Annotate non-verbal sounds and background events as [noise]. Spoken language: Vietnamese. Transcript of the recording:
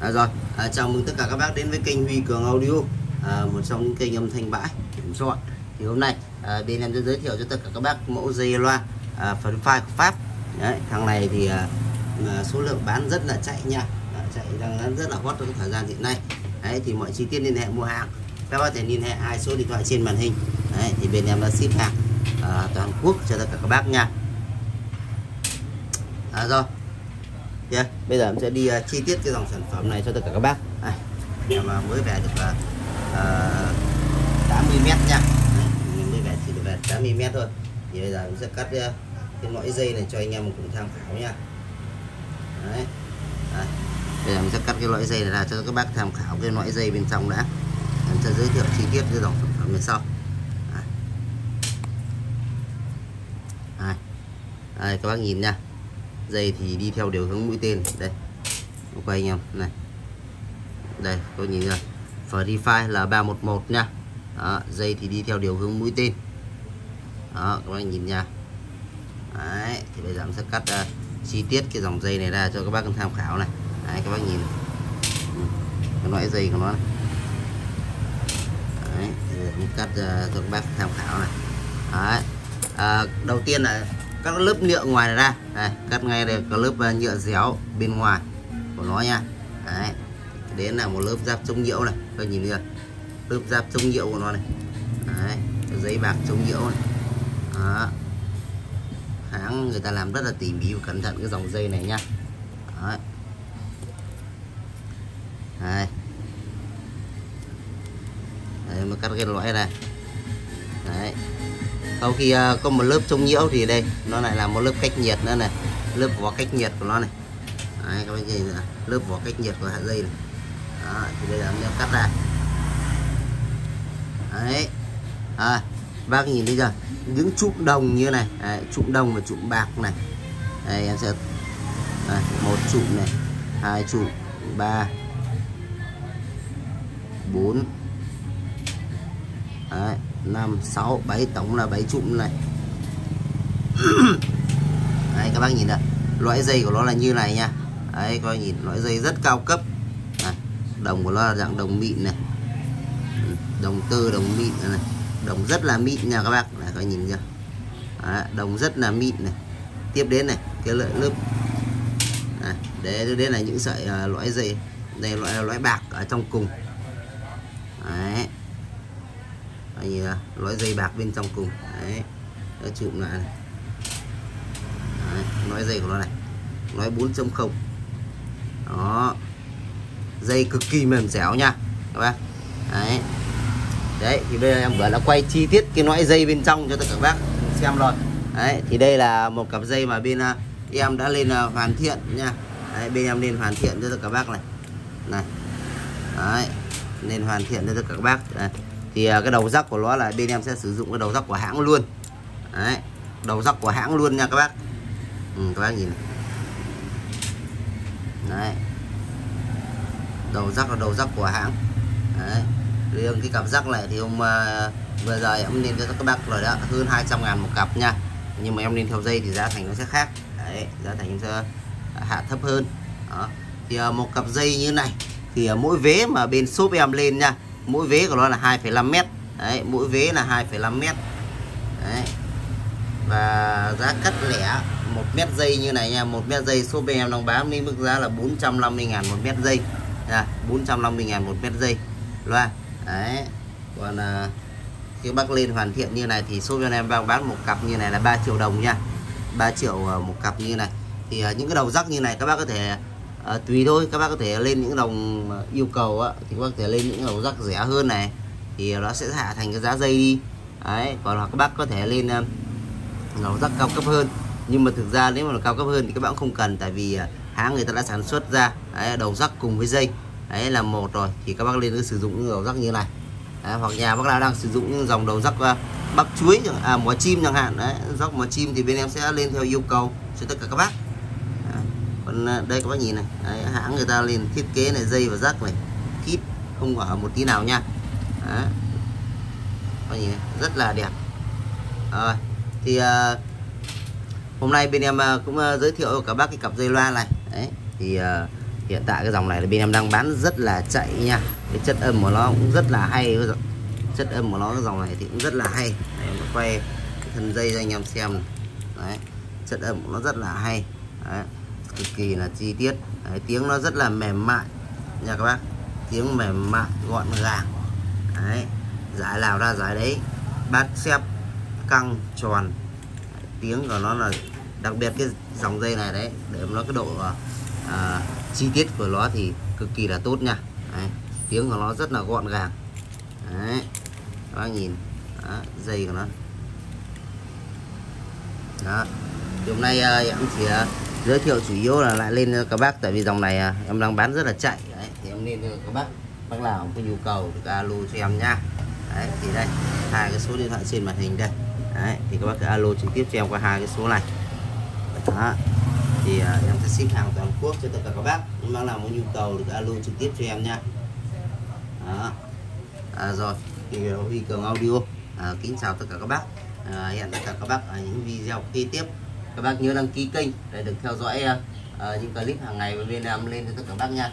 À, rồi, à, chào mừng tất cả các bác đến với kênh Huy Cường Audio. À, Một trong những kênh âm thanh bãi kiểm soát. Thì hôm nay à, bên em sẽ giới thiệu cho tất cả các bác mẫu dây loa à, phần file của Pháp. Đấy, Thằng này thì à, à, số lượng bán rất là chạy nha. À, Chạy đang rất là hot trong thời gian hiện nay. Đấy, thì mọi chi tiết liên hệ mua hàng. Các bác thể liên hệ hai số điện thoại trên màn hình. Đấy, Thì bên em đã ship hàng à, toàn quốc cho tất cả các bác nha. À, Rồi yeah. bây giờ em sẽ đi uh, chi tiết cái dòng sản phẩm này cho tất cả các bác à, em uh, mới về được ờ, ờ, uh, 80 mét nha mình mới về chỉ được về 80 mét thôi thì bây giờ em sẽ cắt uh, cái lõi dây này cho anh em cùng tham khảo nha Đấy. Đấy. bây giờ em sẽ cắt cái lõi dây này ra cho các bác tham khảo cái lõi dây bên trong đã em sẽ giới thiệu chi tiết cái dòng sản phẩm này sau Đấy. Đây, các bác nhìn nha dây thì đi theo điều hướng mũi tên. Đây. Quay anh em. Này. Đây có nhìn rồi Freefire là 311 nha. Đó, dây thì đi theo điều hướng mũi tên. Đó các bạn nhìn nha. Đấy, thì bây giờ em sẽ cắt uh, chi tiết cái dòng dây này ra cho các bác tham khảo này. Đấy, các bác nhìn ừ, cái loại dây của nó này. Đấy, thì cắt uh, cho các bác tham khảo này. Đấy. À, đầu tiên là các lớp nhựa ngoài này ra. Đây, cắt ngay đây có lớp à, nhựa dẻo bên ngoài của nó nha. Đấy đến là một lớp giáp chống nhiễu này các nhìn chưa? Lớp giáp chống nhiễu của nó này. Đấy giấy bạc chống nhiễu này. Đó. hãng người ta làm rất là tỉ mỉ và cẩn thận cái dòng dây này nha. Đấy. Đấy. Đấy, mà cắt cái lõi này đấy sau khi uh, có một lớp chống nhiễu thì đây nó lại là một lớp cách nhiệt nữa này. Lớp vỏ cách nhiệt của nó này. Đấy, các bạn nhìn này, lớp vỏ cách nhiệt của hạt dây này. Đó, thì bây giờ em cắt ra. Đấy. À, bác nhìn bây giờ những trụm đồng như này đấy, đồng và trụm bạc này. Đây em sẽ đây, một trụm này hai trụm ba bốn. Đấy. 5 6 7 tổng là 7 chụm này. [coughs] Đấy các bác nhìn ạ loại dây của nó là như này nha. Đấy các bác nhìn loại dây rất cao cấp. Này, đồng của nó là dạng đồng mịn này. Đồng tơ đồng mịn này đồng rất là mịn nha các bác. Này các bác nhìn chưa? Đấy, đồng rất là mịn này. Tiếp đến này cái lợi lớp. Này, để đến là những sợi uh, lõi dây. Đây loại à, lõi bạc ở trong cùng. Đấy như à, lõi dây bạc bên trong cùng. Đấy nó chụm lại này. Đấy, lõi dây của nó này. Lõi 4.0 đó. Dây cực kỳ mềm dẻo nha các bác. Đấy. Đấy thì bây giờ em vừa đã quay chi tiết cái lõi dây bên trong cho tất cả các bác xem rồi. Đấy thì đây là một cặp dây mà bên à, em đã lên à, hoàn thiện nha. Đấy, bên em lên hoàn thiện cho tất cả các bác này. Này. Đấy nên hoàn thiện cho tất cả các bác. Đấy thì à, cái đầu rắc của nó là bên em sẽ sử dụng cái đầu rắc của hãng luôn. Đấy đầu rắc của hãng luôn nha các bác. Ừ, các bác nhìn này. đấy. Đầu rắc là đầu rắc của hãng. Đấy. Riêng cái cặp rắc này thì hôm uh, à, vừa giờ em lên cho các bác rồi đó hơn 200 ngàn một cặp nha. Nhưng mà em lên theo dây thì giá thành nó sẽ khác. Đấy giá thành sẽ hạ thấp hơn. Đó. thì uh, một cặp dây như này thì uh, mỗi vế mà bên shop em lên nha mỗi vế của nó là 2,5 mét. Đấy mỗi vế là 2,5 mét. Đấy. Và giá cắt lẻ một mét dây như này nha một mét dây số bên em đang bán với mức giá là 450 ngàn một mét dây. Nha 450 ngàn một mét dây. Loa. Đấy. Còn à, khi bác lên hoàn thiện như này thì số bên em đang bán một cặp như này là 3 triệu đồng nha. 3 triệu à, một cặp như này. Thì à, những cái đầu rắc như này các bác có thể à, tùy thôi các bác có thể lên những đồng yêu cầu á, thì các bác có thể lên những đồng rắc rẻ hơn này thì nó sẽ hạ thành cái giá dây đi. Đấy còn là các bác có thể lên ờ, đồng rắc cao cấp hơn. Nhưng mà thực ra nếu mà cao cấp hơn thì các bạn không cần tại vì ờ, hãng người ta đã sản xuất ra đấy, đầu rắc cùng với dây. Đấy là một rồi thì các bác lên sử dụng những đầu rắc như này. Đấy, hoặc nhà bác nào đang sử dụng những dòng đầu rắc bắp chuối à mỏ chim chẳng hạn đấy rắc mỏ chim thì bên em sẽ lên theo yêu cầu cho tất cả các bác. Ờ, đây các bác nhìn này. Đấy, hãng người ta liền thiết kế này dây và rắc này. Kít không hở một tí nào nha. Đấy. Các nhìn này, rất là đẹp. Rồi thì à, hôm nay bên em ờ, cũng giới thiệu cả bác cái cặp dây loa này. Đấy thì à, hiện tại cái dòng này là bên em đang bán rất là chạy nha. Cái chất âm của nó cũng rất là hay. Chất âm của nó cái dòng này thì cũng rất là hay. Đấy, em quay cái thân dây cho anh em xem này. Đấy, chất âm của nó rất là hay. Đấy, cực kỳ là chi tiết. Đấy, tiếng nó rất là mềm mại. Nha các bác tiếng mềm mại gọn gàng. Đấy, giải nào ra giải đấy. Bát xếp căng tròn. Tiếng của nó là đặc biệt cái dòng dây này đấy. Để nó cái độ à, chi tiết của nó thì cực kỳ là tốt nha. Đấy, tiếng của nó rất là gọn gàng. Đấy các bác nhìn. Đó, dây của nó. Đó thì hôm nay uh, em chỉ uh, giới thiệu chủ yếu là lại lên cho các bác tại vì dòng này à, em đang bán rất là chạy. Đấy, thì em lên cho các bác bác nào có nhu cầu thì alo cho em nha. Đấy thì đây hai cái số điện thoại trên màn hình đây. Đấy thì các bác cứ alo trực tiếp cho em qua hai cái số này. Đó thì uh, em sẽ ship hàng toàn quốc cho tất cả các bác. Những bác nào có nhu cầu thì alo trực tiếp cho em nha. Đó. À, rồi thì à, Huy Cường Audio. À, kính chào tất cả các bác. À, hẹn tất cả các bác ở những video kế tiếp các bác nhớ đăng ký kênh để được theo dõi uh, những clip hàng ngày bên em lên cho tất cả các bác nha.